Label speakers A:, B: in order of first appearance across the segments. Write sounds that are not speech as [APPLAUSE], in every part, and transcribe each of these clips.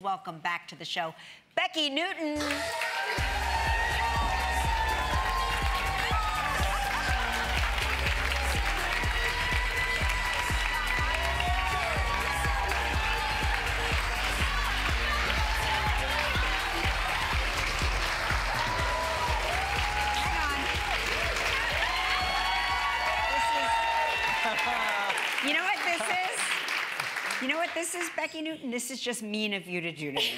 A: Welcome back to the show, Becki Newton. [LAUGHS] You know what this is? You know what this is, Becki Newton? This is just mean of you to do to me.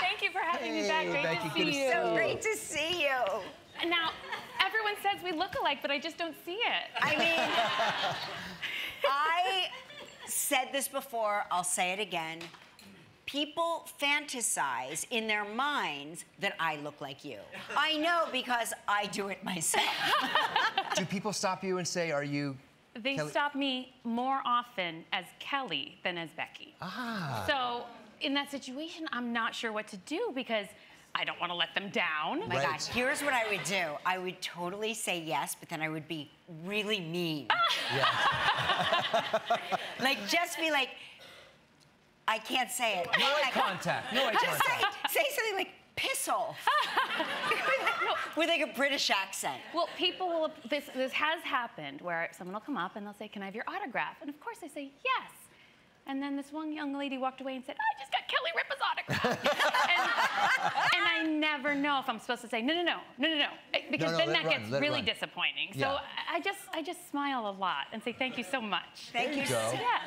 B: Thank you for having me back. Great
C: Becki,
B: to
C: good
B: see
C: to
B: you.
A: So great to see you.
B: Now, everyone says we look alike, but I just don't see it.
A: I mean, [LAUGHS] I said this before, I'll say it again. People fantasize in their minds that I look like you. I know because I do it myself.
C: Do people stop you and say, "Are you?"
B: They
C: Kelly-
B: stop me more often as Kelly than as Becki.
C: Ah.
B: So, in that situation, I'm not sure what to do because I don't want to let them down.
A: My
C: Right.
A: God, here's what I would do. I would totally say yes, but then I would be really mean. [LAUGHS] like, just be like, I can't say it.
C: No eye contact. No eye [LAUGHS]
A: Just say,
C: contact.
A: say With like a British accent.
B: Well, people will. This this has happened where someone will come up and they'll say, "Can I have your autograph?" And of course, I say yes. And then this one young lady walked away and said, "I just got Kelly Ripa's autograph." [LAUGHS] and, and I never know if I'm supposed to say, "No, no, no, no, no, no," because
C: no,
B: then that
C: run,
B: gets really disappointing. So
C: Yeah.
B: I- I just I just smile a lot and say, "Thank you so much."
A: Thank
C: There
A: you.
C: you go.
B: Yes.